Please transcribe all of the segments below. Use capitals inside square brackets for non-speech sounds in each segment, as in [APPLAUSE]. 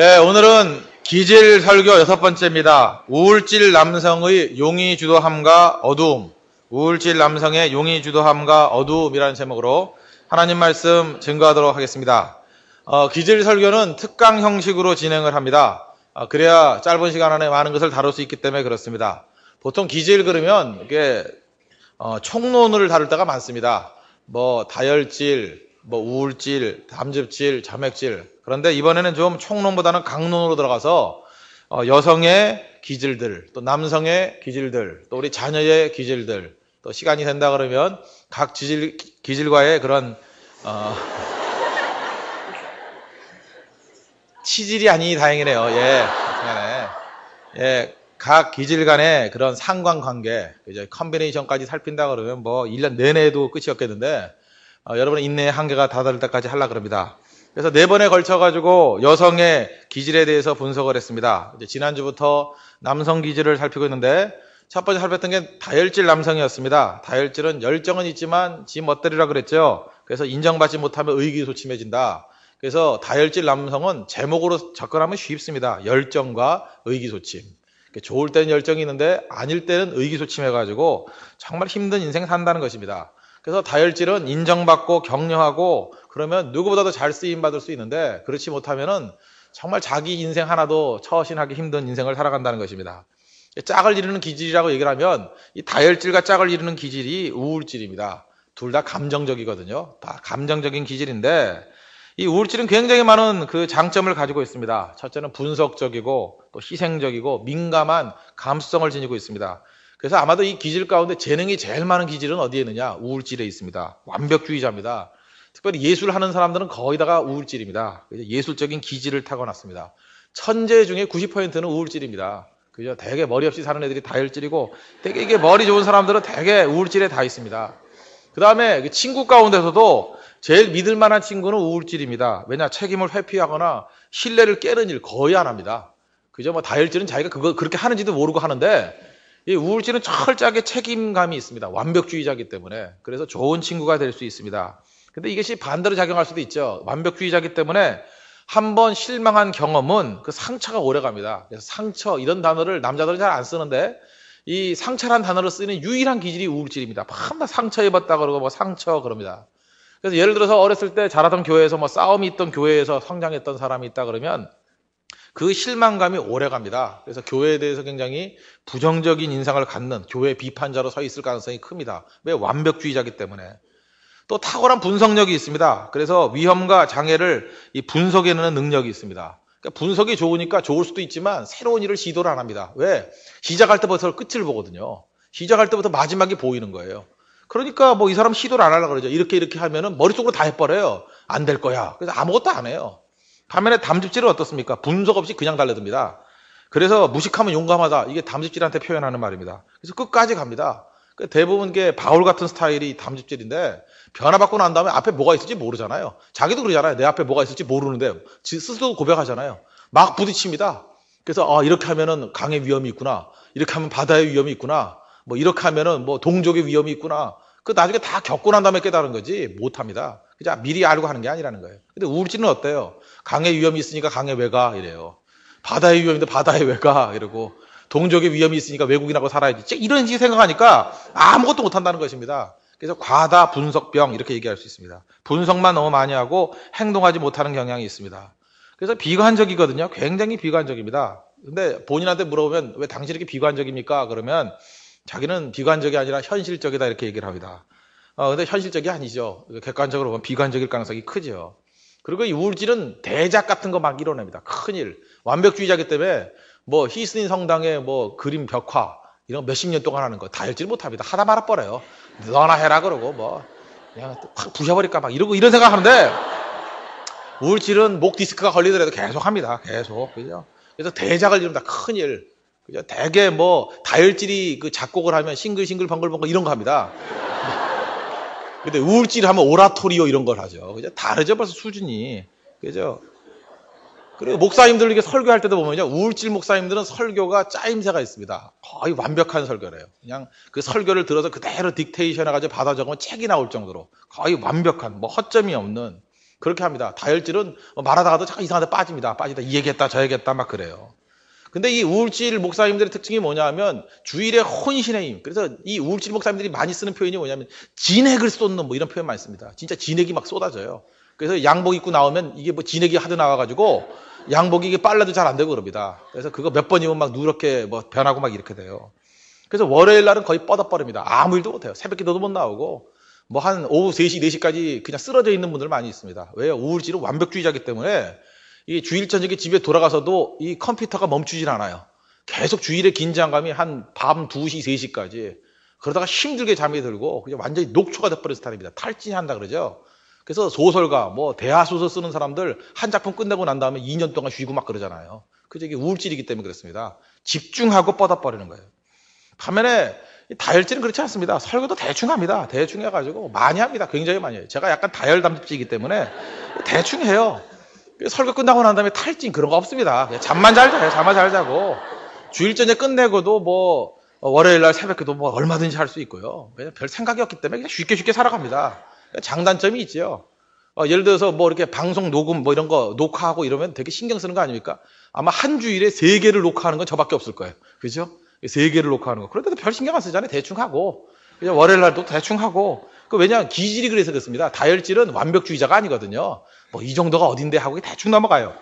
예, 오늘은 기질 설교 여섯 번째입니다. 우울질 남성의 용의 주도함과 어두움. 우울질 남성의 용의 주도함과 어두움이라는 제목으로 하나님 말씀 증거하도록 하겠습니다. 어, 기질 설교는 특강 형식으로 진행을 합니다. 어, 그래야 짧은 시간 안에 많은 것을 다룰 수 있기 때문에 그렇습니다. 보통 기질 그러면 이게 어, 총론을 다룰 때가 많습니다. 뭐 다혈질, 뭐 우울질, 담즙질, 점액질. 그런데 이번에는 좀 총론보다는 강론으로 들어가서 어, 여성의 기질들, 또 남성의 기질들, 또 우리 자녀의 기질들, 또 시간이 된다 그러면 각 기질, 기질과의 그런 어, [LAUGHS] 치질이 아니니 다행이네요. 예. 예, 각 기질 간의 그런 상관관계, 이제 컨비네이션까지 살핀다 그러면 뭐 1년 내내도 끝이 없겠는데 어, 여러분의 인내의 한계가 다다를 때까지 하려 그럽니다. 그래서 네 번에 걸쳐가지고 여성의 기질에 대해서 분석을 했습니다. 지난주부터 남성 기질을 살피고 있는데 첫 번째 살폈던 게 다혈질 남성이었습니다. 다혈질은 열정은 있지만 지 멋대리라 그랬죠. 그래서 인정받지 못하면 의기소침해진다. 그래서 다혈질 남성은 제목으로 접근하면 쉽습니다. 열정과 의기소침. 좋을 때는 열정이 있는데 아닐 때는 의기소침해가지고 정말 힘든 인생 산다는 것입니다. 그래서 다혈질은 인정받고 격려하고 그러면 누구보다도 잘 쓰임 받을 수 있는데 그렇지 못하면은 정말 자기 인생 하나도 처신하기 힘든 인생을 살아간다는 것입니다. 짝을 이루는 기질이라고 얘기를 하면 이 다혈질과 짝을 이루는 기질이 우울질입니다. 둘 다 감정적이거든요. 다 감정적인 기질인데 이 우울질은 굉장히 많은 그 장점을 가지고 있습니다. 첫째는 분석적이고 또 희생적이고 민감한 감수성을 지니고 있습니다. 그래서 아마도 이 기질 가운데 재능이 제일 많은 기질은 어디에 있느냐? 우울질에 있습니다. 완벽주의자입니다. 특별히 예술 하는 사람들은 거의 다가 우울질입니다. 예술적인 기질을 타고났습니다. 천재 중에 90%는 우울질입니다. 그죠? 대개 머리 없이 사는 애들이 다혈질이고, 대개 이게 머리 좋은 사람들은 대개 우울질에 다 있습니다. 그 다음에 친구 가운데서도 제일 믿을 만한 친구는 우울질입니다. 왜냐? 책임을 회피하거나 신뢰를 깨는 일 거의 안 합니다. 그죠? 뭐 다혈질은 자기가 그거 그렇게 하는지도 모르고 하는데, 이 우울질은 철저하게 책임감이 있습니다. 완벽주의자이기 때문에. 그래서 좋은 친구가 될 수 있습니다. 근데 이것이 반대로 작용할 수도 있죠. 완벽주의자이기 때문에 한번 실망한 경험은 그 상처가 오래 갑니다. 그래서 상처, 이런 단어를 남자들은 잘 안 쓰는데 이 상처란 단어를 쓰는 유일한 기질이 우울질입니다. 밤낮 상처 입었다 그러고 뭐 상처 그럽니다. 그래서 예를 들어서 어렸을 때 자라던 교회에서 뭐 싸움이 있던 교회에서 성장했던 사람이 있다 그러면 그 실망감이 오래 갑니다. 그래서 교회에 대해서 굉장히 부정적인 인상을 갖는 교회 비판자로 서 있을 가능성이 큽니다. 왜? 완벽주의자기 때문에. 또 탁월한 분석력이 있습니다. 그래서 위험과 장애를 이 분석해내는 능력이 있습니다. 그러니까 분석이 좋으니까 좋을 수도 있지만 새로운 일을 시도를 안 합니다. 왜? 시작할 때부터 끝을 보거든요. 시작할 때부터 마지막이 보이는 거예요. 그러니까 뭐 이 사람 시도를 안 하려고 그러죠. 이렇게 이렇게 하면은 머릿속으로 다 해버려요. 안 될 거야. 그래서 아무것도 안 해요. 반면에 담즙질은 어떻습니까? 분석 없이 그냥 달려듭니다. 그래서 무식하면 용감하다. 이게 담즙질한테 표현하는 말입니다. 그래서 끝까지 갑니다. 그 대부분 게 바울 같은 스타일이 담즙질인데 변화받고 난 다음에 앞에 뭐가 있을지 모르잖아요. 자기도 그러잖아요. 내 앞에 뭐가 있을지 모르는데 스스로 고백하잖아요. 막 부딪힙니다. 그래서 아 이렇게 하면은 강의 위험이 있구나. 이렇게 하면 바다의 위험이 있구나. 뭐 이렇게 하면은 뭐 동족의 위험이 있구나. 그 나중에 다 겪고 난 다음에 깨달은 거지 못합니다. 그냥 미리 알고 하는 게 아니라는 거예요. 근데 우울증은 어때요? 강의 위험이 있으니까 강에 왜 가? 이래요. 바다의 위험인데 바다에 왜 가? 이러고 동족의 위험이 있으니까 외국인하고 살아야지. 이런 식의 생각하니까 아무것도 못한다는 것입니다. 그래서 과다 분석병 이렇게 얘기할 수 있습니다. 분석만 너무 많이 하고 행동하지 못하는 경향이 있습니다. 그래서 비관적이거든요. 굉장히 비관적입니다. 근데 본인한테 물어보면 왜 당신 이렇게 비관적입니까? 그러면 자기는 비관적이 아니라 현실적이다 이렇게 얘기를 합니다. 어, 근데 현실적이 아니죠. 객관적으로 보면 비관적일 가능성이 크죠. 그리고 이 우울질은 대작 같은 거 막 이뤄냅니다. 큰일. 완벽주의자기 때문에 뭐 히스닌 성당의 뭐 그림 벽화 이런 몇십 년 동안 하는 거 다 읽지 못합니다. 하다 말아버려요. 너나 해라 그러고 뭐 그냥 확 부셔버릴까 막 이러고 이런 생각하는데 우울질은 목 디스크가 걸리더라도 계속 합니다. 계속 그죠? 그래서 대작을 이룬다. 큰일. 그죠? 대개 뭐 다혈질이 그 작곡을 하면 싱글 싱글 벙글벙글 이런 거 합니다. 근데 우울질 하면 오라토리오 이런 걸 하죠. 그죠? 다르죠, 벌써 수준이. 그죠? 그리고 목사님들 이렇게 설교할 때도 보면요. 우울질 목사님들은 설교가 짜임새가 있습니다. 거의 완벽한 설교래요. 그냥 그 설교를 들어서 그대로 딕테이션 해가지고 받아 적으면 책이 나올 정도로 거의 완벽한, 뭐 허점이 없는 그렇게 합니다. 다혈질은 말하다가도 잠깐 이상한데 빠집니다. 빠지다 이 얘기했다 저 얘기했다 막 그래요. 근데 이 우울질 목사님들의 특징이 뭐냐면 주일에 혼신의 힘. 그래서 이 우울질 목사님들이 많이 쓰는 표현이 뭐냐면 진액을 쏟는 뭐 이런 표현 많이 씁니다. 진짜 진액이 막 쏟아져요. 그래서 양복 입고 나오면 이게 뭐 진액이 하도 나와가지고 양복이 이게 빨라도 잘 안 되고 그럽니다. 그래서 그거 몇 번 입으면 막 누렇게 뭐 변하고 막 이렇게 돼요. 그래서 월요일 날은 거의 뻗어버립니다. 아무 일도 못해요. 새벽 기도도 못 나오고 뭐 한 오후 3시, 4시까지 그냥 쓰러져 있는 분들 많이 있습니다. 왜요? 우울질은 완벽주의자기 때문에 이 주일 저녁에 집에 돌아가서도 이 컴퓨터가 멈추질 않아요. 계속 주일의 긴장감이 한 밤 2시, 3시까지 그러다가 힘들게 잠이 들고 그냥 완전히 녹초가 돼버린 스타일입니다. 탈진한다 그러죠. 그래서 소설가, 뭐 대하소설 쓰는 사람들 한 작품 끝내고 난 다음에 2년 동안 쉬고 막 그러잖아요. 그저 이게 우울질이기 때문에 그렇습니다. 집중하고 뻗어버리는 거예요. 반면에 다혈질은 그렇지 않습니다. 설교도 대충 합니다. 대충 해가지고 많이 합니다. 굉장히 많이 해요. 제가 약간 다혈 담집이기 때문에 대충 해요. 설교 끝나고 난 다음에 탈진 그런 거 없습니다. 그냥 잠만 잘 자요. 잠만 잘 자고 주일 전에 끝내고도 뭐 월요일 날 새벽에도 뭐 얼마든지 할 수 있고요. 왜냐 별 생각이 없기 때문에 그냥 쉽게 쉽게 살아갑니다. 장단점이 있죠. 어, 예를 들어서 뭐 이렇게 방송 녹음 뭐 이런 거 녹화하고 이러면 되게 신경 쓰는 거 아닙니까? 아마 한 주일에 세 개를 녹화하는 건 저밖에 없을 거예요. 그죠? 세 개를 녹화하는 거. 그런데도 별 신경 안 쓰잖아요. 대충 하고. 그냥 월요일 날도 대충 하고. 그 왜냐하면 기질이 그래서 그렇습니다. 다혈질은 완벽주의자가 아니거든요. 뭐 이 정도가 어딘데 하고 대충 넘어가요.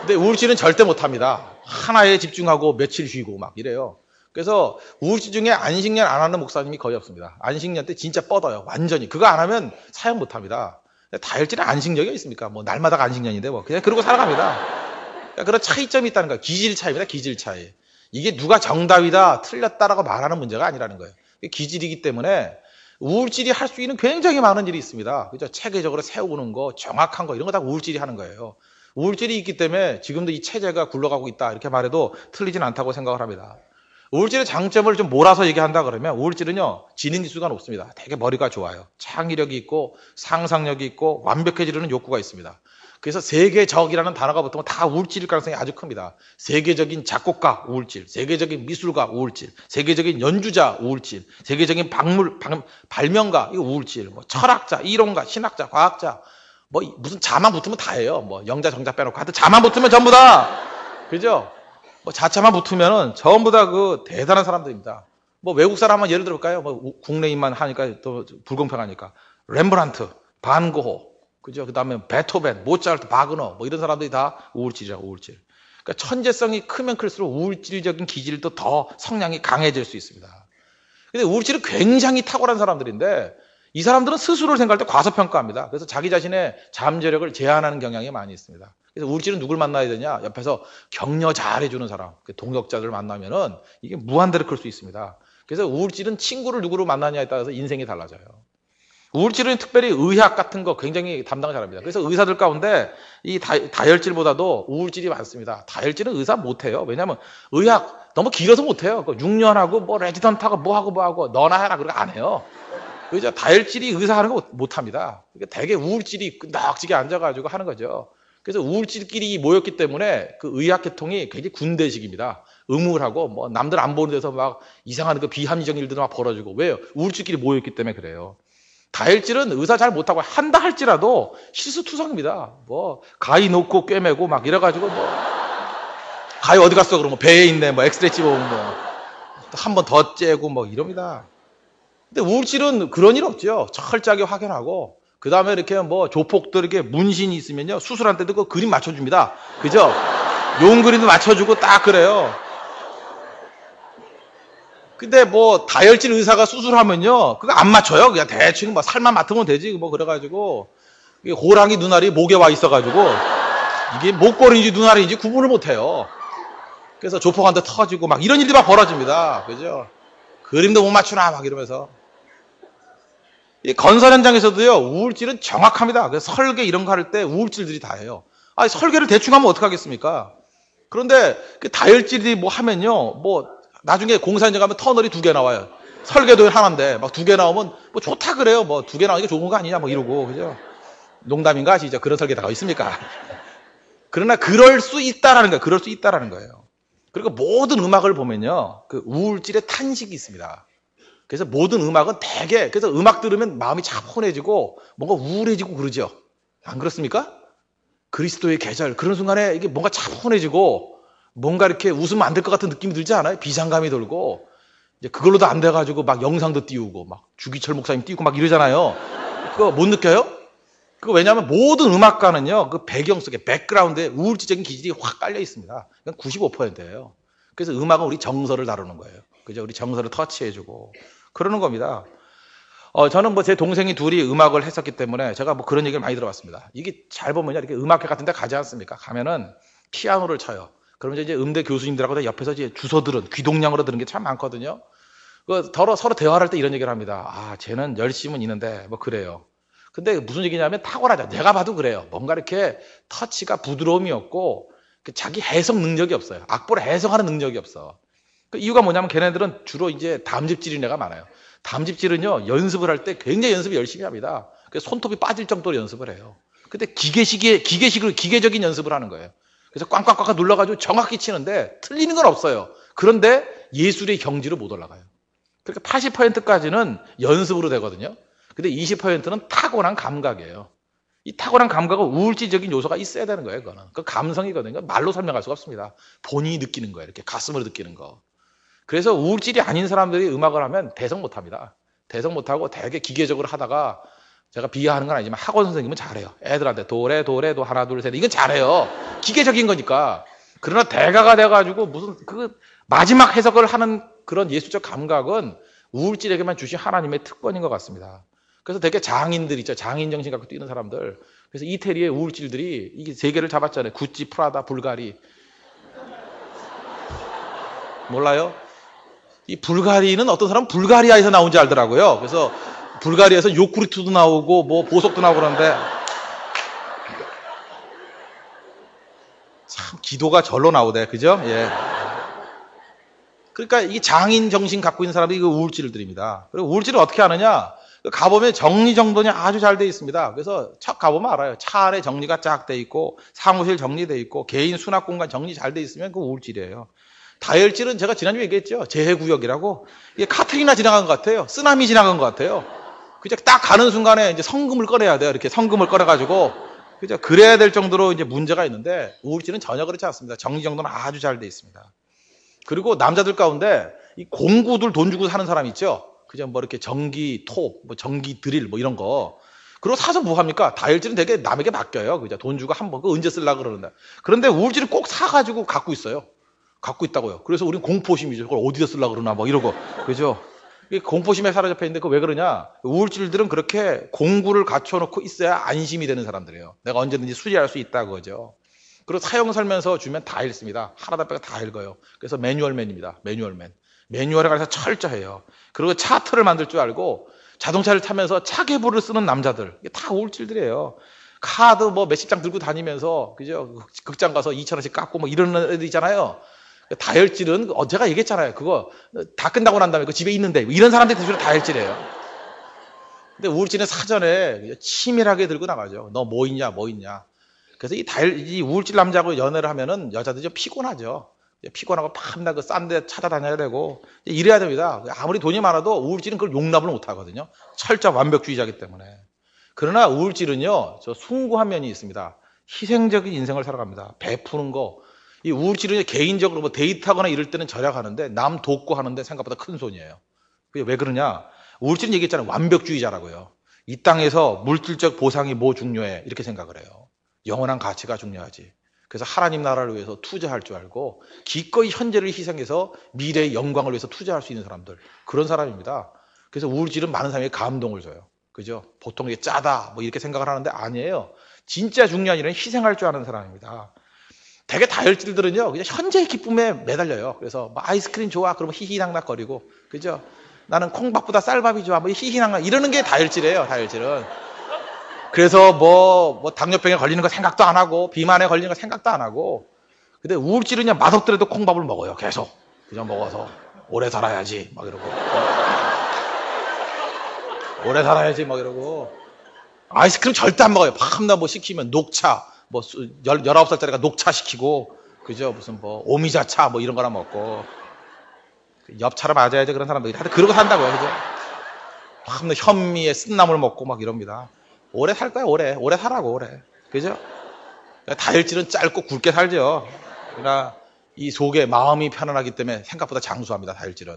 근데 우울질은 절대 못합니다. 하나에 집중하고 며칠 쉬고 막 이래요. 그래서 우울질 중에 안식년 안 하는 목사님이 거의 없습니다. 안식년 때 진짜 뻗어요. 완전히. 그거 안 하면 사용 못 합니다. 다혈질에 안식년이 있습니까? 뭐 날마다가 안식년인데 뭐 그냥 그러고 살아갑니다. 그러니까 그런 차이점이 있다는 거야. 기질 차이입니다. 기질 차이. 이게 누가 정답이다, 틀렸다라고 말하는 문제가 아니라는 거예요. 기질이기 때문에 우울질이 할 수 있는 굉장히 많은 일이 있습니다. 그죠? 체계적으로 세우는 거, 정확한 거, 이런 거 다 우울질이 하는 거예요. 우울질이 있기 때문에 지금도 이 체제가 굴러가고 있다, 이렇게 말해도 틀리진 않다고 생각을 합니다. 우울질의 장점을 좀 몰아서 얘기한다 그러면 우울질은요, 지능 지수가 높습니다. 되게 머리가 좋아요. 창의력이 있고, 상상력이 있고, 완벽해지려는 욕구가 있습니다. 그래서 세계적이라는 단어가 보통 다 우울질일 가능성이 아주 큽니다. 세계적인 작곡가 우울질, 세계적인 미술가 우울질, 세계적인 연주자 우울질, 세계적인 박물 박, 발명가 이거 우울질, 뭐 철학자, 이론가, 신학자, 과학자 뭐 무슨 자만 붙으면 다예요. 뭐 영자 정자 빼놓고 하여튼 자만 붙으면 전부 다 그죠? 뭐 자차만 붙으면은 전부 다 그 대단한 사람들입니다. 뭐 외국 사람 한번 예를 들어볼까요? 뭐 국내인만 하니까 또 불공평하니까 렘브란트, 반고호 그죠? 그 다음에 베토벤, 모차르트, 바그너, 뭐 이런 사람들이 다 우울질이야, 우울질. 그러니까 천재성이 크면 클수록 우울질적인 기질도 더 성향이 강해질 수 있습니다. 근데 우울질은 굉장히 탁월한 사람들인데 이 사람들은 스스로를 생각할 때 과소평가합니다. 그래서 자기 자신의 잠재력을 제한하는 경향이 많이 있습니다. 그래서 우울질은 누굴 만나야 되냐? 옆에서 격려 잘 해주는 사람, 그 동력자들 만나면은 이게 무한대로 클 수 있습니다. 그래서 우울질은 친구를 누구로 만나냐에 따라서 인생이 달라져요. 우울질은 특별히 의학 같은 거 굉장히 담당 잘합니다. 그래서 의사들 가운데 이 다, 혈질보다도 우울질이 많습니다. 다혈질은 의사 못해요. 왜냐하면 의학 너무 길어서 못해요. 6년하고 뭐 레지던트하고 뭐하고 뭐하고 너나 해라 그러고 안 해요. 그죠? 다혈질이 의사 하는 거 못합니다. 그러니까 되게 우울질이 넉지게 앉아가지고 하는 거죠. 그래서 우울질끼리 모였기 때문에 그 의학 계통이 굉장히 군대식입니다. 의무하고 뭐 남들 안 보는 데서 막 이상한 그 비합리적인 일들도 막 벌어지고 왜요? 우울질끼리 모였기 때문에 그래요. 다혈질은 의사 잘 못하고 한다 할지라도 실수투성입니다. 뭐 가위 놓고 꿰매고 막 이래가지고 뭐 가위 어디 갔어 그러면 배에 있네 뭐 엑스레이 찍어보면 뭐 한 번 더 째고 뭐 이럽니다. 근데 우울질은 그런 일 없죠. 철저하게 확연하고 그 다음에 이렇게 뭐 조폭들에게 문신이 있으면요 수술할 때도 그 그림 맞춰줍니다. 그죠? 용 그림도 맞춰주고 딱 그래요. 근데 뭐 다혈질 의사가 수술하면요 그거 안 맞춰요. 그냥 대충 뭐 살만 맡으면 되지 뭐 그래가지고. 호랑이 눈알이 목에 와 있어가지고. 이게 목걸이인지 눈알인지 구분을 못해요. 그래서 조폭한테 터지고 막 이런 일들이 막 벌어집니다. 그죠? 그림도 못 맞추나 막 이러면서. 이 건설 현장에서도요 우울질은 정확합니다. 그래서 설계 이런 거 할 때 우울질들이 다 해요. 아 설계를 대충 하면 어떡하겠습니까? 그런데 그 다혈질이 뭐 하면요 뭐 나중에 공사 현장 가면 터널이 두 개 나와요. 설계도 하나인데 막 두 개 나오면 뭐 좋다 그래요. 뭐 두 개 나오니까 좋은 거 아니냐 뭐 이러고 그죠? 농담인가 아시죠? 그런 설계 다가 있습니까? [LAUGHS] 그러나 그럴 수 있다라는 거예요. 그럴 수 있다라는 거예요. 그리고 모든 음악을 보면요. 그 우울질의 탄식이 있습니다. 그래서 모든 음악은 대개 그래서 음악 들으면 마음이 차분해지고 뭔가 우울해지고 그러죠. 안 그렇습니까? 그리스도의 계절 그런 순간에 이게 뭔가 차분해지고 뭔가 이렇게 웃으면 안 될 것 같은 느낌이 들지 않아요? 비상감이 들고 이제 그걸로도 안 돼가지고 막 영상도 띄우고 막 주기철 목사님 띄우고 막 이러잖아요. 그거 못 느껴요? 그 왜냐하면 모든 음악가는요 그 배경 속에 백그라운드에 우울증적인 기질이 확 깔려 있습니다. 그건 95%예요. 그래서 음악은 우리 정서를 다루는 거예요. 그죠? 우리 정서를 터치해주고 그러는 겁니다. 어, 저는 뭐 제 동생이 둘이 음악을 했었기 때문에 제가 뭐 그런 얘기를 많이 들어봤습니다. 이게 잘 보면요 이렇게 음악회 같은 데 가지 않습니까? 가면은 피아노를 쳐요. 그러면 이제 음대 교수님들하고 옆에서 이제 주소 들은 귀동냥으로 들은 게 참 많거든요. 그 서로 서로 대화할 때 이런 얘기를 합니다. 아, 쟤는 열심은 있는데 뭐 그래요. 근데 무슨 얘기냐면 탁월하죠. 내가 봐도 그래요. 뭔가 이렇게 터치가 부드러움이 없고 그 자기 해석 능력이 없어요. 악보를 해석하는 능력이 없어. 그 이유가 뭐냐면 걔네들은 주로 이제 담즙질인 애가 많아요. 담즙질은요 연습을 할 때 굉장히 연습을 열심히 합니다. 손톱이 빠질 정도로 연습을 해요. 근데 기계식의 기계식으로 기계적인 연습을 하는 거예요. 그래서 꽝꽝꽝 눌러가지고 정확히 치는데 틀리는 건 없어요. 그런데 예술의 경지로 못 올라가요. 그러니까 80%까지는 연습으로 되거든요. 근데 20%는 타고난 감각이에요. 이 타고난 감각은 우울지적인 요소가 있어야 되는 거예요. 그거는 그 감성이거든요. 말로 설명할 수가 없습니다. 본인이 느끼는 거예요. 이렇게 가슴으로 느끼는 거. 그래서 우울질이 아닌 사람들이 음악을 하면 대성 못 합니다. 대성 못 하고 되게 기계적으로 하다가 제가 비하하는 건 아니지만 학원 선생님은 잘해요. 애들한테 도래 도래 도 하나 둘 셋 이건 잘해요. 기계적인 거니까. 그러나 대가가 돼가지고 무슨 그 마지막 해석을 하는 그런 예술적 감각은 우울질에게만 주신 하나님의 특권인 것 같습니다. 그래서 되게 장인들 있죠. 장인 정신 갖고 뛰는 사람들. 그래서 이태리의 우울질들이 이게 세계를 잡았잖아요. 구찌, 프라다, 불가리. 몰라요? 이 불가리는 어떤 사람은 불가리아에서 나온 지 알더라고요. 그래서 불가리아에서 요구르트도 나오고 뭐 보석도 나오고 그러는데 참 기도가 절로 나오대. 그죠? 예. 그러니까 이 장인 정신 갖고 있는 사람들이 그 우울질들입니다. 그리고 우울질을 어떻게 하느냐? 가보면 정리정돈이 아주 잘 돼 있습니다. 그래서 첫 가보면 알아요. 차 안에 정리가 쫙 돼 있고 사무실 정리돼 있고 개인 수납 공간 정리 잘 돼 있으면 그 우울질이에요. 다혈질은 제가 지난주에 얘기했죠. 재해구역이라고. 이게 카트리나 지나간 것 같아요. 쓰나미 지나간 것 같아요. 그죠? 딱 가는 순간에 이제 성금을 꺼내야 돼요. 이렇게 성금을 꺼내가지고. 그죠? 그래야 될 정도로 이제 문제가 있는데 우울질은 전혀 그렇지 않습니다. 정리정돈은 아주 잘 돼 있습니다. 그리고 남자들 가운데 이 공구들 돈 주고 사는 사람 있죠? 그죠? 뭐 이렇게 전기 톱, 뭐 전기 드릴 뭐 이런 거. 그리고 사서 뭐 합니까? 다혈질은 되게 남에게 맡겨요. 그죠? 돈 주고 한 번, 그 언제 쓸라 그러는데. 그런데 우울질은 꼭 사가지고 갖고 있어요. 갖고 있다고요. 그래서 우리는 공포심이죠. 그걸 어디다 쓸라 그러나 뭐 이러고. 그죠? 공포심에 사로잡혀 있는데 그왜 그러냐? 우울질들은 그렇게 공구를 갖춰놓고 있어야 안심이 되는 사람들이에요. 내가 언제든지 수리할 수 있다 그거죠. 그리고 사용 설명서 주면 다 읽습니다. 하나다 빼고 다 읽어요. 그래서 매뉴얼맨입니다. 매뉴얼맨. 매뉴얼에 관해서 철저해요. 그리고 차트를 만들 줄 알고 자동차를 타면서 차계부를 쓰는 남자들. 이게 다 우울질들이에요. 카드 뭐 몇십 장 들고 다니면서 그죠? 극장 가서 2천 원씩 깎고 뭐 이런 애들 있잖아요. 다혈질은 어, 제가 얘기했잖아요. 그거 다 끝나고 난 다음에 그 집에 있는데 이런 사람들이 대부분 다혈질이에요. 근데 우울증은 사전에 치밀하게 들고 나가죠. 너 뭐 있냐, 뭐 있냐. 그래서 이 다혈, 이 우울질 남자하고 연애를 하면은 여자들이 좀 피곤하죠. 피곤하고 밤낮 그 싼 데 찾아다녀야 되고 이래야 됩니다. 아무리 돈이 많아도 우울질은 그걸 용납을 못 하거든요. 철저 완벽주의자기 때문에. 그러나 우울질은요, 저 숭고한 면이 있습니다. 희생적인 인생을 살아갑니다. 베푸는 거, 이 우울질은 개인적으로 뭐 데이트하거나 이럴 때는 절약하는데 남 돕고 하는데 생각보다 큰 손이에요. 그게 왜 그러냐? 우울질은 얘기했잖아요. 완벽주의자라고요. 이 땅에서 물질적 보상이 뭐 중요해? 이렇게 생각을 해요. 영원한 가치가 중요하지. 그래서 하나님 나라를 위해서 투자할 줄 알고 기꺼이 현재를 희생해서 미래의 영광을 위해서 투자할 수 있는 사람들. 그런 사람입니다. 그래서 우울질은 많은 사람에게 감동을 줘요. 그죠? 보통 이게 짜다 뭐 이렇게 생각을 하는데 아니에요. 진짜 중요한 일은 희생할 줄 아는 사람입니다. 되게 다혈질들은요, 그냥 현재의 기쁨에 매달려요. 그래서 뭐 아이스크림 좋아, 그러면 히히낙낙거리고, 그죠? 나는 콩밥보다 쌀밥이 좋아, 뭐 히히낙낙 이러는 게 다혈질이에요, 다혈질은. 그래서 뭐, 뭐 당뇨병에 걸리는 거 생각도 안 하고, 비만에 걸리는 거 생각도 안 하고, 근데 우울질은 그냥 맛없더라도 콩밥을 먹어요, 계속. 그냥 먹어서. 오래 살아야지, 막 이러고. 오래 살아야지, 막 이러고. 아이스크림 절대 안 먹어요. 밤낮 뭐 시키면 녹차, 뭐 19살짜리가 녹차 시키고 그죠 무슨 뭐 오미자차 뭐 이런 거나 먹고 엽차로 맞아야지 그런 사람들이 하여튼 그러고 산다고요 그죠 막 현미에 쓴나물 먹고 막 이럽니다 오래 살 거야, 오래. 오래 살라고, 오래. 그죠? 다혈질은 짧고 굵게 살죠. 그러나 이 속에 마음이 편안하기 때문에 생각보다 장수합니다, 다혈질은.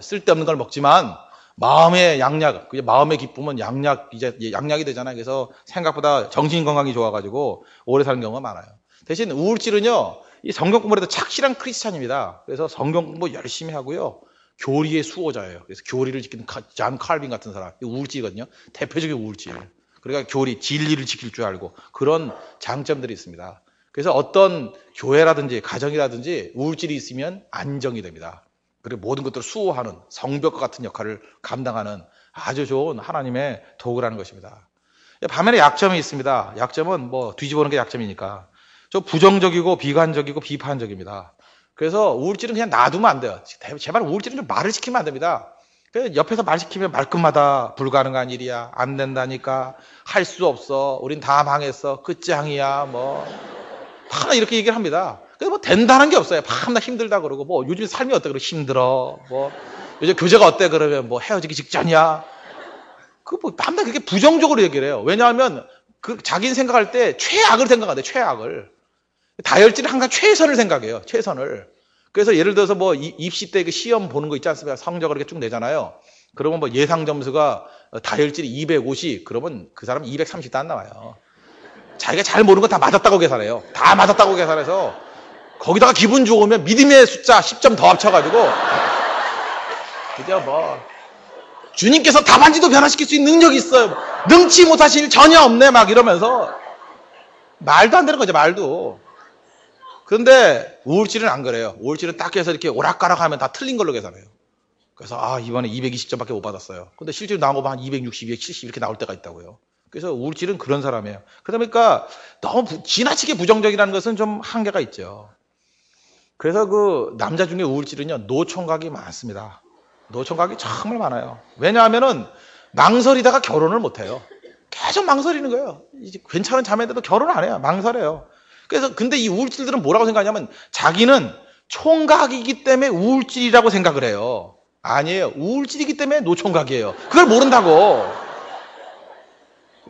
쓸데없는 걸 먹지만 마음의 양약? 마음의 기쁨은 양약, 이제 양약이 되잖아요. 그래서 생각보다 정신 건강이 좋아가지고 오래 사는 경우가 많아요. 대신 우울질은요, 이 성경 공부를 해도 착실한 크리스찬입니다. 그래서 성경 공부 열심히 하고요. 교리의 수호자예요. 그래서 교리를 지키는 카- 잔 칼빈 같은 사람, 이 우울질이거든요. 대표적인 우울질. 그러니까 교리, 진리를 지킬 줄 알고 그런 장점들이 있습니다. 그래서 어떤 교회라든지 가정이라든지 우울질이 있으면 안정이 됩니다. 그리고 모든 것들을 수호하는 성벽과 같은 역할을 감당하는 아주 좋은 하나님의 도구라는 것입니다. 반면에 약점이 있습니다. 약점은 뭐 뒤집어놓은 게 약점이니까. 좀 부정적이고 비관적이고 비판적입니다. 그래서 우울질은 그냥 놔두면 안 돼요. 제발 우울질은 좀 말을 시키면 안 됩니다. 그 옆에서 말 시키면 말끝마다 불가능한 일이야. 안 된다니까. 할 수 없어. 우린 다 망했어. 끝장이야. 뭐. 다 이렇게 얘기를 합니다. 그래서 뭐 된다는 게 없어요. 밤낮 힘들다 그러고 뭐 요즘 삶이 어때 그러고 힘들어. 뭐 요즘 교제가 어때 그러면 뭐 헤어지기 직전이야. 그뭐 밤낮 그렇게 부정적으로 얘기를 해요. 왜냐하면 그 자기는 생각할 때 최악을 생각하대. 최악을. 다혈질은 항상 최선을 생각해요. 최선을. 그래서 예를 들어서 뭐 이- 입시 때 그 시험 보는 거 있지 않습니까? 성적을 이렇게 쭉 내잖아요. 그러면 뭐 예상 점수가 다혈질이 250, 그러면 그 사람 230도 안 나와요. 자기가 잘 모르는 거 다 맞았다고 계산해요. 다 맞았다고 계산해서 거기다가 기분 좋으면 믿음의 숫자 10점 더 합쳐가지고 그죠 뭐 주님께서 답안지도 변화시킬 수 있는 능력이 있어요. 능치 못하실 일 전혀 없네 막 이러면서 말도 안 되는 거죠 말도. 그런데 우울질은 안 그래요. 우울질은 딱 해서 이렇게 오락가락 하면 다 틀린 걸로 계산해요. 그래서 아 이번에 220점밖에 못 받았어요. 근데 실제로 나온 거 보면 한 260, 270 이렇게 나올 때가 있다고요. 그래서 우울질은 그런 사람이에요. 그러니까 너무 부- 지나치게 부정적이라는 것은 좀 한계가 있죠. 그래서 그 남자 중에 우울질은요 노총각이 많습니다. 노총각이 정말 많아요. 왜냐하면은 망설이다가 결혼을 못 해요. 계속 망설이는 거예요. 이제 괜찮은 자매인데도 결혼 안 해요. 망설여요. 그래서 근데 이 우울질들은 뭐라고 생각하냐면 자기는 총각이기 때문에 우울질이라고 생각을 해요. 아니에요. 우울질이기 때문에 노총각이에요. 그걸 모른다고.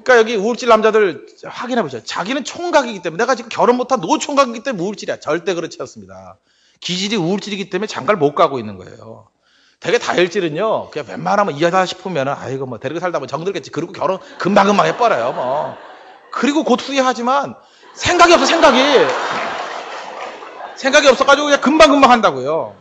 그러니까 여기 우울질 남자들 확인해 보세요. 자기는 총각이기 때문에 내가 지금 결혼 못한 노총각이기 때문에 우울질이야. 절대 그렇지 않습니다. 기질이 우울질이기 때문에 장가를 못 가고 있는 거예요. 되게 다혈질은요. 그냥 웬만하면 이하다 싶으면은 아이고 뭐 데리고 살다 보면 정들겠지. 그리고 결혼 금방금방 해버려요. 뭐. 그리고 곧 후회하지만 생각이 없어 생각이. 생각이 없어가지고 그냥 금방금방 한다고요.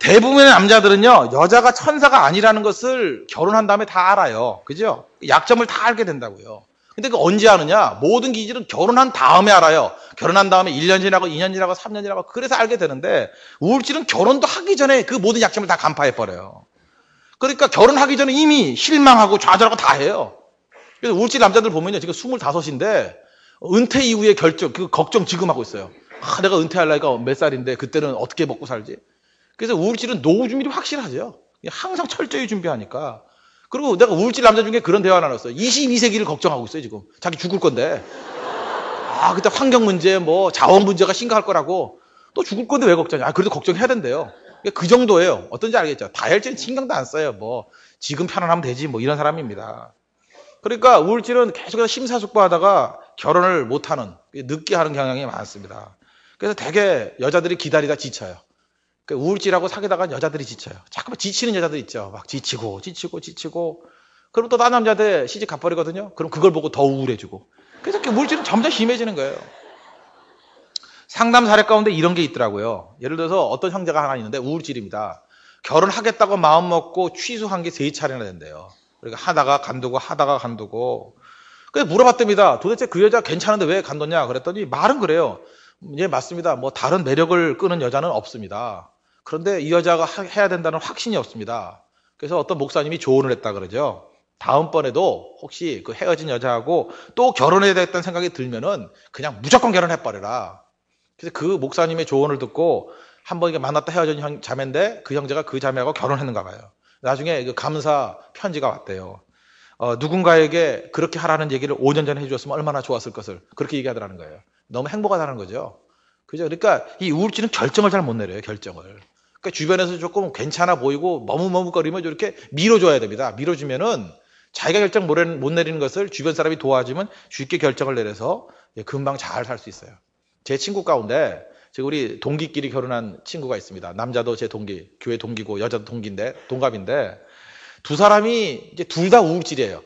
대부분의 남자들은요, 여자가 천사가 아니라는 것을 결혼한 다음에 다 알아요. 그죠? 약점을 다 알게 된다고요. 근데 그 언제 아느냐? 모든 기질은 결혼한 다음에 알아요. 결혼한 다음에 1년 지나고 2년 지나고 3년 지나고 그래서 알게 되는데 우울질은 결혼도 하기 전에 그 모든 약점을 다 간파해 버려요. 그러니까 결혼하기 전에 이미 실망하고 좌절하고 다 해요. 그래서 우울질 남자들 보면요. 지금 25인데 은퇴 이후에 결정, 그 걱정 지금 하고 있어요. 아, 내가 은퇴할 나이가 몇 살인데 그때는 어떻게 먹고 살지? 그래서 우울질은 노후 준비를 확실하죠. 항상 철저히 준비하니까. 그리고 내가 우울질 남자 중에 그런 대화 나눴어요. 22세기를 걱정하고 있어요, 지금. 자기 죽을 건데. 아, 그때 환경 문제, 뭐, 자원 문제가 심각할 거라고. 또 죽을 건데 왜 걱정해? 아, 그래도 걱정해야 된대요. 그 정도예요. 어떤지 알겠죠? 다혈질은 신경도 안 써요. 뭐, 지금 편안하면 되지, 뭐, 이런 사람입니다. 그러니까 우울질은 계속해서 심사숙고하다가 결혼을 못하는, 늦게 하는 경향이 많습니다. 그래서 되게 여자들이 기다리다 지쳐요. 그 우울질하고 사귀다가 여자들이 지쳐요. 자꾸만 지치는 여자들 있죠. 막 지치고, 지치고, 지치고. 그럼 또 다른 남자한테 시집 가버리거든요. 그럼 그걸 보고 더 우울해지고. 그래서 이렇게 우울질은 점점 심해지는 거예요. 상담 사례 가운데 이런 게 있더라고요. 예를 들어서 어떤 형제가 하나 있는데 우울질입니다. 결혼하겠다고 마음 먹고 취소한 게 세 차례나 된대요. 그러니까 하다가 간두고 하다가 간두고. 그래서 물어봤답니다. 도대체 그 여자 괜찮은데 왜 간뒀냐? 그랬더니 말은 그래요. 예, 맞습니다. 뭐 다른 매력을 끄는 여자는 없습니다. 그런데 이 여자가 하- 해야 된다는 확신이 없습니다. 그래서 어떤 목사님이 조언을 했다 그러죠. 다음번에도 혹시 그 헤어진 여자하고 또 결혼해야 되겠다는 생각이 들면은 그냥 무조건 결혼해버려라. 그래서 그 목사님의 조언을 듣고 한번 이게 만났다 헤어진 형, 자매인데 그 형제가 그 자매하고 결혼했는가 봐요. 나중에 그 감사 편지가 왔대요. 어, 누군가에게 그렇게 하라는 얘기를 5년 전에 해주었으면 얼마나 좋았을 것을 그렇게 얘기하더라는 거예요. 너무 행복하다는 거죠. 그죠? 그러니까 이 우울증은 결정을 잘 못 내려요, 결정을. 그러니까 주변에서 조금 괜찮아 보이고 머뭇머뭇거리면 이렇게 밀어줘야 됩니다. 밀어주면은 자기가 결정 못 내리는- 것을 주변 사람이 도와주면 쉽게 결정을 내려서 예, 금방 잘 살 수 있어요. 제 친구 가운데 지금 우리 동기끼리 결혼한 친구가 있습니다. 남자도 제 동기, 교회 동기고 여자도 동기인데 동갑인데 두 사람이 이제 둘 다 우울질이에요.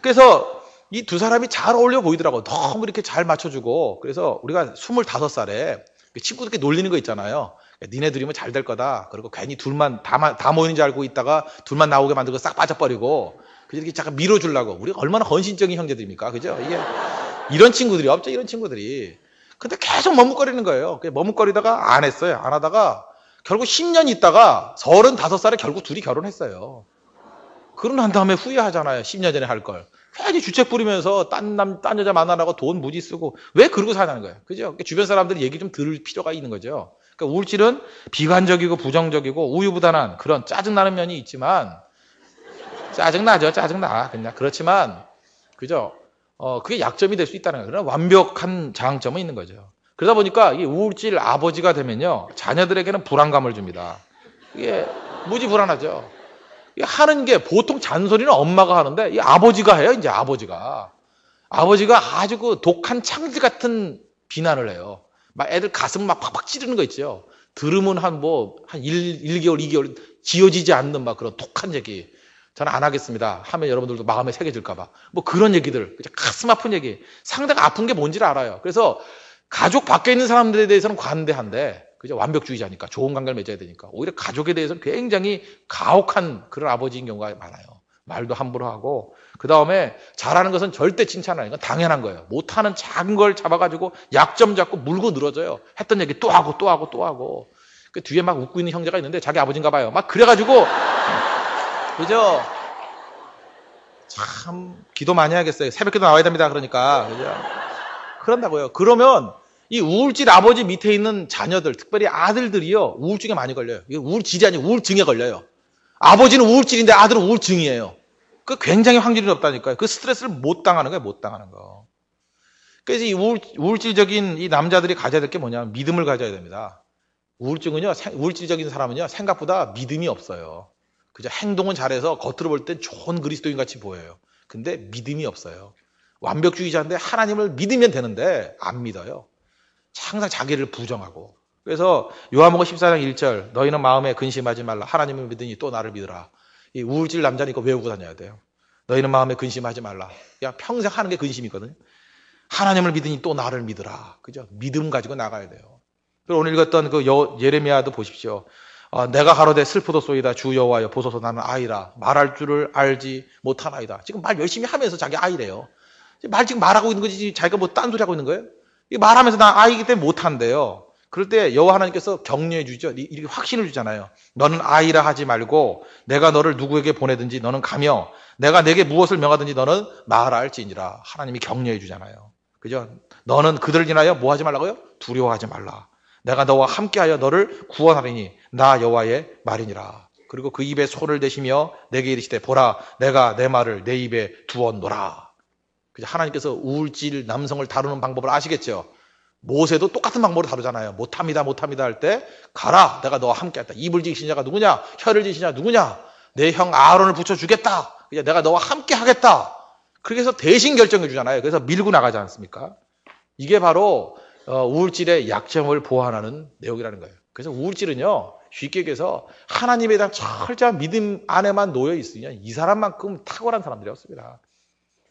그래서 이 두 사람이 잘 어울려 보이더라고. 너무 이렇게 잘 맞춰주고. 그래서 우리가 25살에 친구들끼리 놀리는 거 있잖아요. 니네들이면 잘 될 거다. 그리고 괜히 둘만 다, 마- 다 모이는 줄 알고 있다가 둘만 나오게 만들고 싹 빠져버리고. 그래서 이렇게 잠깐 밀어주려고. 우리가 얼마나 헌신적인 형제들입니까? 그죠? 이게 이런 친구들이 없죠. 이런 친구들이. 근데 계속 머뭇거리는 거예요. 머뭇거리다가 안 했어요. 안 하다가 결국 10년 있다가 35살에 결국 둘이 결혼했어요. 그러고 다음에 후회하잖아요. 10년 전에 할 걸. 괜히 주책 부리면서 딴 남, 딴 여자 만나라고 돈 무지 쓰고 왜 그러고 사냐는 거예요. 그죠? 그러니까 주변 사람들이 얘기 좀 들을 필요가 있는 거죠. 그러니까 우울질은 비관적이고 부정적이고 우유부단한 그런 짜증나는 면이 있지만 짜증나죠. 짜증나. 그냥 그렇지만 그죠? 어, 그게 약점이 될 수 있다는 거예요. 완벽한 장점은 있는 거죠. 그러다 보니까 이 우울질 아버지가 되면요. 자녀들에게는 불안감을 줍니다. 이게 무지 불안하죠. 이 하는 게 보통 잔소리는 엄마가 하는데 이 아버지가 해요. 이제 아버지가. 아버지가 아주 그 독한 창질 같은 비난을 해요. 막 애들 가슴 막 팍팍 찌르는 거 있죠. 들으면 한 뭐, 한 1, 1개월, 2개월 지어지지 않는 막 그런 독한 얘기. 저는 안 하겠습니다. 하면 여러분들도 마음에 새겨질까 봐. 뭐 그런 얘기들. 가슴 아픈 얘기. 상대가 아픈 게 뭔지를 알아요. 그래서 가족 밖에 있는 사람들에 대해서는 관대한데, 그죠? 완벽주의자니까. 좋은 관계를 맺어야 되니까. 오히려 가족에 대해서는 굉장히 가혹한 그런 아버지인 경우가 많아요. 말도 함부로 하고. 그 다음에 잘하는 것은 절대 칭찬 아니고 당연한 거예요. 못하는 작은 걸 잡아가지고 약점 잡고 물고 늘어져요. 했던 얘기 또 하고 또 하고 또 하고. 그 뒤에 막 웃고 있는 형제가 있는데 자기 아버지인가 봐요. 막 그래가지고. 그죠? 참, 기도 많이 하겠어요. 새벽 기도 나와야 됩니다. 그러니까. 그죠? 그런다고요. 그러면 이 우울질 아버지 밑에 있는 자녀들, 특별히 아들들이요, 우울증에 많이 걸려요. 이게 우울질이 아니고 우울증에 걸려요. 아버지는 우울질인데 아들은 우울증이에요. 그 굉장히 확률이 높다니까요. 그 스트레스를 못 당하는 거예요, 못 당하는 거. 그래서 이 우울, 우울질적인 이 남자들이 가져야 될 게 뭐냐면 믿음을 가져야 됩니다. 우울증은요, 생- 우울질적인 사람은요, 생각보다 믿음이 없어요. 그죠? 행동은 잘해서 겉으로 볼 땐 좋은 그리스도인 같이 보여요. 근데 믿음이 없어요. 완벽주의자인데 하나님을 믿으면 되는데 안 믿어요. 항상 자기를 부정하고. 그래서 요한복음 14장 1절 너희는 마음에 근심하지 말라. 하나님을 믿으니 또 나를 믿으라. 이 우울질 남자니까 외우고 다녀야 돼요. 너희는 마음에 근심하지 말라. 그냥 평생 하는 게 근심이거든요. 하나님을 믿으니 또 나를 믿으라. 그죠? 믿음 가지고 나가야 돼요. 그리고 오늘 읽었던 그 여- 예레미야도 보십시오. 어, 내가 가로되 슬프도 소이다 주 여호와여 보소서 나는 아이라 말할 줄을 알지 못하나이다. 지금 말 열심히 하면서 자기 아이래요. 말 지금 말하고 있는 거지 자기가 뭐 딴소리 하고 있는 거예요? 이 말하면서 나 아이기 때문에 못한대요. 그럴 때 여호와 하나님께서 격려해 주죠. 이- 이렇게 확신을 주잖아요. 너는 아이라 하지 말고 내가 너를 누구에게 보내든지 너는 가며 내가 내게 무엇을 명하든지 너는 말할지니라. 하나님이 격려해 주잖아요. 그죠? 너는 그들을 인하여 뭐 하지 말라고요? 두려워하지 말라. 내가 너와 함께하여 너를 구원하리니 나 여호와의 말이니라. 그리고 그 입에 손을 대시며 내게 이르시되 보라 내가 내 말을 내 입에 두었노라. 하나님께서 우울질 남성을 다루는 방법을 아시겠죠? 모세도 똑같은 방법으로 다루잖아요. 못합니다, 못합니다 할 때 가라, 내가 너와 함께했다. 입을 지신 자가 누구냐? 혀를 지신 자가 누구냐? 내 형 아론을 붙여주겠다. 그죠? 내가 너와 함께하겠다. 그렇게 해서 대신 결정해 주잖아요. 그래서 밀고 나가지 않습니까? 이게 바로 어, 우울질의 약점을 보완하는 내용이라는 거예요. 그래서 우울질은요, 쉽게 얘기해서 하나님에 대한 철저한 믿음 안에만 놓여 있으면 이 사람만큼 탁월한 사람들이 없습니다.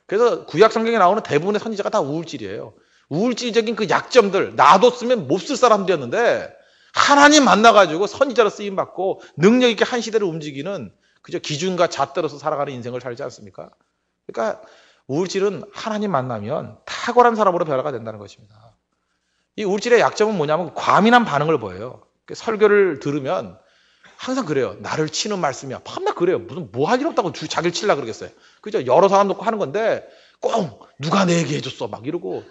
그래서 구약 성경에 나오는 대부분의 선지자가 다 우울질이에요. 우울질적인 그 약점들 놔뒀으면 못 쓸 사람들이었는데 하나님 만나가지고 선지자로 쓰임 받고 능력 있게 한 시대를 움직이는 그저 기준과 잣대로서 살아가는 인생을 살지 않습니까? 그러니까 우울질은 하나님 만나면 탁월한 사람으로 변화가 된다는 것입니다. 이 우울질의 약점은 뭐냐면 과민한 반응을 보여요. 그 설교를 들으면 항상 그래요. 나를 치는 말씀이야. 밤낮 그래요. 무슨 뭐 할 일 없다고 주 자기를 칠라 그러겠어요. 그죠? 여러 사람 놓고 하는 건데 꼭 누가 내 얘기 해줬어 막 이러고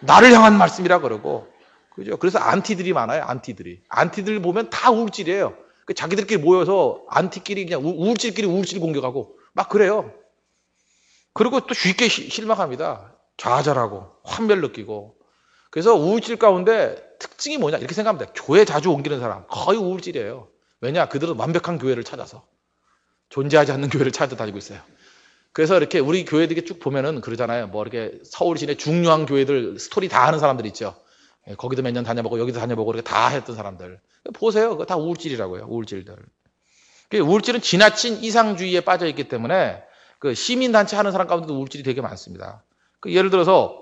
나를 향한 말씀이라 그러고 그죠? 그래서 안티들이 많아요. 안티들이 안티들 보면 다 우울질이에요. 그 자기들끼리 모여서 안티끼리 그냥 우- 우울질끼리 우울질 공격하고 막 그래요. 그리고 또 쉽게 시- 실망합니다. 좌절하고 환멸 느끼고 그래서 우울질 가운데 특징이 뭐냐 이렇게 생각합니다. 교회 자주 옮기는 사람 거의 우울질이에요. 왜냐 그들은 완벽한 교회를 찾아서 존재하지 않는 교회를 찾아 다니고 있어요. 그래서 이렇게 우리 교회들이 쭉 보면은 그러잖아요. 뭐 이렇게 서울 시내 중요한 교회들 스토리 다 하는 사람들 있죠. 예, 거기도 몇 년 다녀보고 여기도 다녀보고 이렇게 다 했던 사람들. 보세요. 그거 다 우울질이라고요. 우울질들. 그 우울질은 지나친 이상주의에 빠져 있기 때문에 그 시민단체 하는 사람 가운데도 우울질이 되게 많습니다. 그 예를 들어서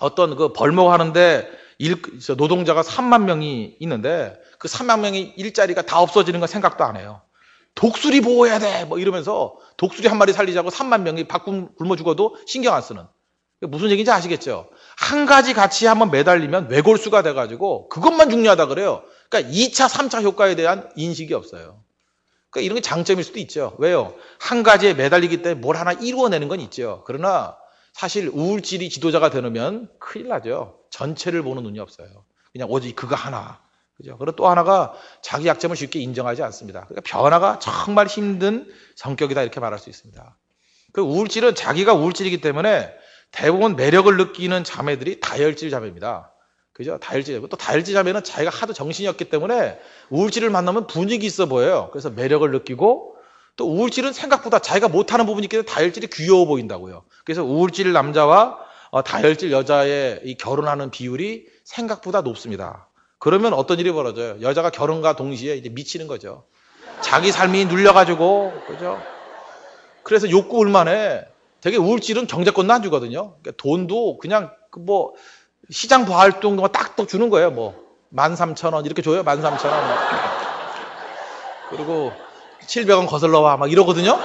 어떤 그 벌목하는데 일, 노동자가 3만 명이 있는데 그 3만 명이 일자리가 다 없어지는 건 생각도 안 해요. 독수리 보호해야 돼! 뭐 이러면서 독수리 한 마리 살리자고 3만 명이 밥 굶어 죽어도 신경 안 쓰는. 무슨 얘기인지 아시겠죠? 한 가지 가치에 한번 매달리면 외골수가 돼가지고 그것만 중요하다 그래요. 그러니까 2차, 3차 효과에 대한 인식이 없어요. 그러니까 이런 게 장점일 수도 있죠. 왜요? 한 가지에 매달리기 때문에 뭘 하나 이루어내는 건 있죠. 그러나 사실 우울질이 지도자가 되면 큰일 나죠. 전체를 보는 눈이 없어요. 그냥 오직 그거 하나. 그죠? 그리고 또 하나가 자기 약점을 쉽게 인정하지 않습니다. 그러니까 변화가 정말 힘든 성격이다 이렇게 말할 수 있습니다. 그 우울질은 자기가 우울질이기 때문에 대부분 매력을 느끼는 자매들이 다혈질 자매입니다. 그죠? 다혈질 자매. 또 다혈질 자매는 자기가 하도 정신이 없기 때문에 우울질을 만나면 분위기 있어 보여요. 그래서 매력을 느끼고 또 우울질은 생각보다 자기가 못하는 부분이 있기 때문에 다혈질이 귀여워 보인다고요. 그래서 우울질 남자와 어, 다혈질 여자의 이 결혼하는 비율이 생각보다 높습니다. 그러면 어떤 일이 벌어져요? 여자가 결혼과 동시에 이제 미치는 거죠. 자기 삶이 눌려가지고, 그죠? 그래서 욕구 울만해. 되게 우울질은 경제권도 안 주거든요. 그러니까 돈도 그냥 그뭐 시장 활동도 딱딱 주는 거예요. 뭐 13,000원 이렇게 줘요. 13,000원. 그리고 700원 거슬러 와 막 이러거든요.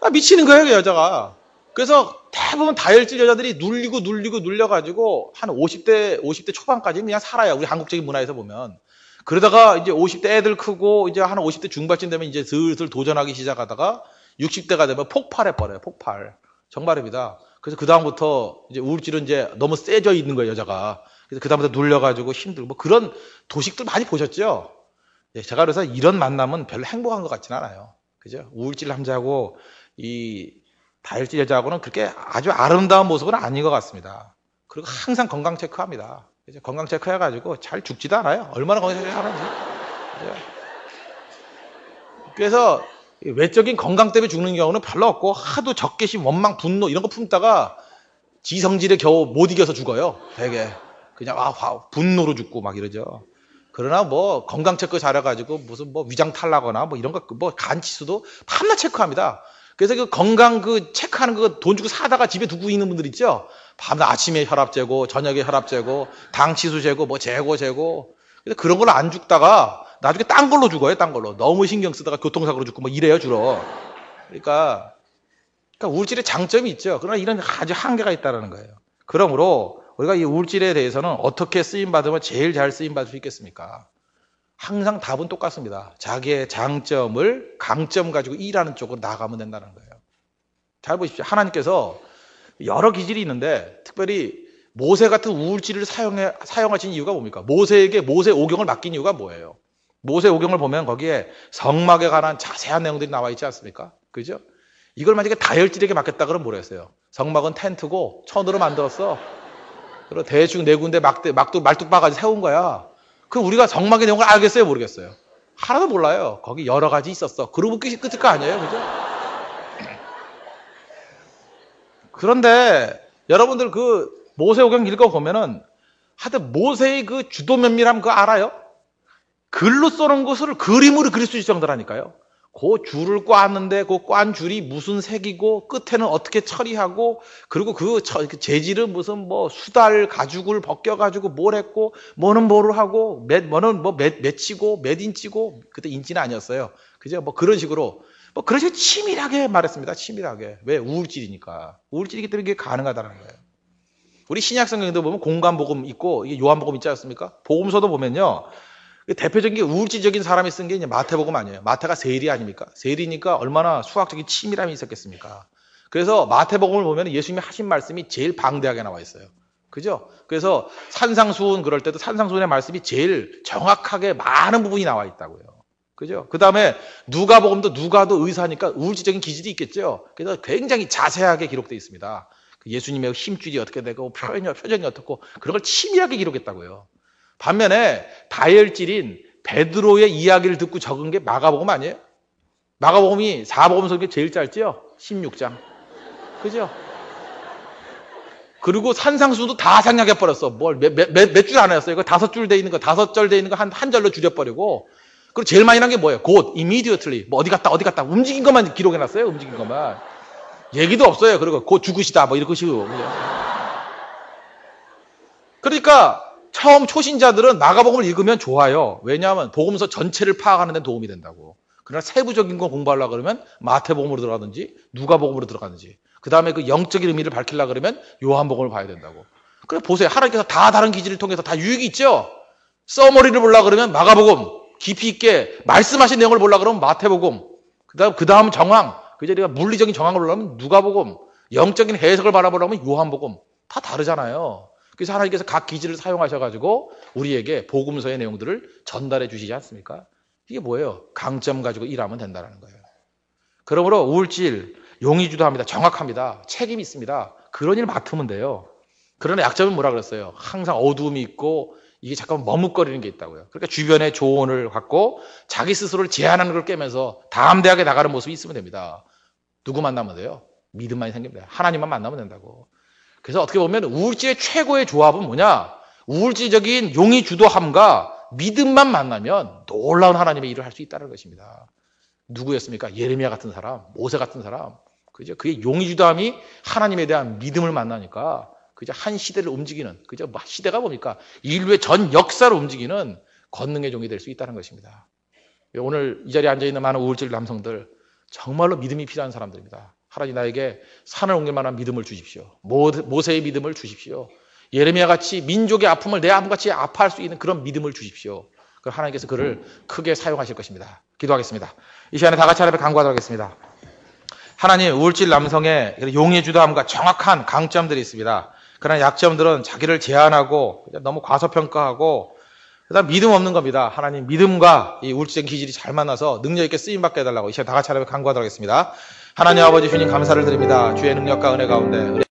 아, 미치는 거예요, 그 여자가. 그래서 대부분 다혈질 여자들이 눌리고 눌리고 눌려가지고 한 50대, 50대 초반까지 그냥 살아요. 우리 한국적인 문화에서 보면. 그러다가 이제 50대 애들 크고 이제 한 50대 중반쯤 되면 이제 슬슬 도전하기 시작하다가 60대가 되면 폭발해 버려요. 폭발. 정말입니다. 그래서 그다음부터 이제 우울질은 이제 너무 세져 있는 거예요, 여자가. 그래서 그다음부터 눌려가지고 힘들고 뭐 그런 도식들 많이 보셨죠? 예, 제가 그래서 이런 만남은 별로 행복한 것 같지는 않아요. 그죠? 우울질 남자하고 이 다혈질 여자하고는 그렇게 아주 아름다운 모습은 아닌 것 같습니다. 그리고 항상 건강 체크합니다. 건강 체크해가지고 잘 죽지도 않아요. 얼마나 건강 체크하는지. 그래서 외적인 건강 때문에 죽는 경우는 별로 없고 하도 적개심, 원망, 분노 이런 거 품다가 지성질에 겨우 못 이겨서 죽어요. 되게 그냥 아 분노로 죽고 막 이러죠. 그러나 뭐 건강 체크 잘해가지고 무슨 뭐 위장 탈나거나 뭐 이런 거 뭐 간 치수도 밤낮 체크합니다. 그래서 그 건강 그 체크하는 거돈 주고 사다가 집에 두고 있는 분들 있죠. 밤낮 아침에 혈압 재고 저녁에 혈압 재고 당 치수 재고 뭐 재고 재고 그래서 그런 걸 안 죽다가 나중에 딴 걸로 죽어요. 딴 걸로 너무 신경 쓰다가 교통사고로 죽고 뭐 이래요 주로. 그러니까 그러니까 우울질의 장점이 있죠. 그러나 이런 아주 한계가 있다는 거예요. 그러므로 우리가 이 우울질에 대해서는 어떻게 쓰임 받으면 제일 잘 쓰임 받을 수 있겠습니까? 항상 답은 똑같습니다. 자기의 장점을 강점 가지고 일하는 쪽으로 나가면 된다는 거예요. 잘 보십시오. 하나님께서 여러 기질이 있는데 특별히 모세 같은 우울질을 사용해, 사용하신 이유가 뭡니까? 모세에게 모세 오경을 맡긴 이유가 뭐예요? 모세 오경을 보면 거기에 성막에 관한 자세한 내용들이 나와 있지 않습니까? 그죠? 이걸 만약에 다혈질에게 맡겼다 그러면 뭐랬어요? 성막은 텐트고 천으로 만들었어. 그리고 대충 네 군데 막대, 막두, 말뚝 박아지 세운 거야. 그 우리가 정막의 내용을 알겠어요? 모르겠어요? 하나도 몰라요. 거기 여러 가지 있었어. 그러고 끝일 거 아니에요? 그죠? 그런데 여러분들 그 모세오경 읽어보면은 하여튼 모세의 그 주도 면밀함 그거 알아요? 글로 써놓은 것을 그림으로 그릴 수 있을 정도라니까요. 그 줄을 꽈는데 그꽌 줄이 무슨 색이고 끝에는 어떻게 처리하고 그리고 그, 그 재질은 무슨 뭐 수달 가죽을 벗겨 가지고 뭘 했고 뭐는 뭐를 하고 몇 뭐는 뭐 몇, 맺히고 몇 인치고 그때 인치는 아니었어요. 그죠? 뭐 그런 식으로 뭐 그런 식으로 치밀하게 말했습니다. 치밀하게 왜 우울질이니까 우울질이기 때문에 이게 가능하다는 거예요. 우리 신약 성경도 보면 공간 복음 있고 이게 요한 복음 있지 않습니까? 복음서도 보면요. 대표적인 게 우울질적인 사람이 쓴 게 이제 마태복음 아니에요. 마태가 세리 아닙니까? 세리니까 얼마나 수학적인 치밀함이 있었겠습니까? 그래서 마태복음을 보면 예수님이 하신 말씀이 제일 방대하게 나와 있어요. 그죠? 그래서 산상수훈 그럴 때도 산상수훈의 말씀이 제일 정확하게 많은 부분이 나와 있다고요. 그죠? 그 다음에 누가복음도 누가도 의사니까 우울질적인 기질이 있겠죠? 그래서 굉장히 자세하게 기록되어 있습니다. 그 예수님의 힘줄이 어떻게 되고 표현이, 표정이 어떻고 그런 걸 치밀하게 기록했다고요. 반면에 다혈질인 베드로의 이야기를 듣고 적은 게 마가복음 아니에요? 마가복음이 사복음 속에 제일 짧지요? 16장. 그죠? 그리고 산상수도 다 생략해 버렸어. 뭘몇줄 안 했어요. 이거 다섯 줄 돼 있는 거, 다섯 절 돼 있는 거 한 한 절로 줄여 버리고. 그리고 제일 많이 난 게 뭐예요? 곧 immediately. 뭐 어디 갔다 어디 갔다 움직인 것만 기록해 놨어요. 움직인 것만. 얘기도 없어요. 그리고 곧 죽으시다 뭐 이런 것이고. 그러니까 처음 초신자들은 마가복음을 읽으면 좋아요. 왜냐하면 복음서 전체를 파악하는 데 도움이 된다고. 그러나 세부적인 거 공부하려고 그러면 마태복음으로 들어가든지 누가복음으로 들어가든지 그 다음에 그 영적인 의미를 밝히려고 그러면 요한복음을 봐야 된다고. 그래 보세요. 하나님께서 다 다른 기질을 통해서 다 유익이 있죠. 써머리를 보려고 그러면 마가복음 깊이 있게 말씀하신 내용을 보려고 그러면 마태복음 그다음 그다음 정황 그 자리가 물리적인 정황을 보려면 누가복음 영적인 해석을 바라보려면 요한복음 다 다르잖아요. 그래서 하나님께서 각 기질을 사용하셔가지고 우리에게 복음서의 내용들을 전달해 주시지 않습니까? 이게 뭐예요? 강점 가지고 일하면 된다는 거예요. 그러므로 우울질, 용의주도합니다. 정확합니다. 책임이 있습니다. 그런 일 맡으면 돼요. 그러나 약점은 뭐라 그랬어요? 항상 어두움이 있고 이게 잠깐 머뭇거리는 게 있다고요. 그러니까 주변의 조언을 갖고 자기 스스로를 제한하는 걸 깨면서 대학에 나가는 모습이 있으면 됩니다. 누구 만나면 돼요? 믿음만이 생깁니다. 하나님만 만나면 된다고. 그래서 어떻게 보면 우울지의 최고의 조합은 뭐냐? 우울지적인 용의 주도함과 믿음만 만나면 놀라운 하나님의 일을 할 수 있다는 것입니다. 누구였습니까? 예레미야 같은 사람, 모세 같은 사람. 그죠? 그의 용의 주도함이 하나님에 대한 믿음을 만나니까 그저 한 시대를 움직이는 그저 뭐 시대가 뭡니까? 인류의 전 역사를 움직이는 권능의 종이 될 수 있다는 것입니다. 오늘 이 자리에 앉아 있는 많은 우울질 남성들 정말로 믿음이 필요한 사람들입니다. 하나님 나에게 산을 옮길 만한 믿음을 주십시오. 모세의 믿음을 주십시오. 예레미야 같이 민족의 아픔을 내 아픔같이 아파할 수 있는 그런 믿음을 주십시오. 그 하나님께서 그를 크게 사용하실 것입니다. 기도하겠습니다. 이 시간에 다 같이 하나님께 간구하도록 하겠습니다. 하나님 우울질 남성의 용의 주도함과 정확한 강점들이 있습니다. 그러나 약점들은 자기를 제한하고 너무 과소평가하고 그다음 믿음 없는 겁니다. 하나님 믿음과 이 우울증 기질이 잘 만나서 능력 있게 쓰임 받게 해달라고 이 시간 다 같이 하나님 간구하도록 하겠습니다. 하나님 아버지 주님 감사를 드립니다. 주의 능력과 은혜 가운데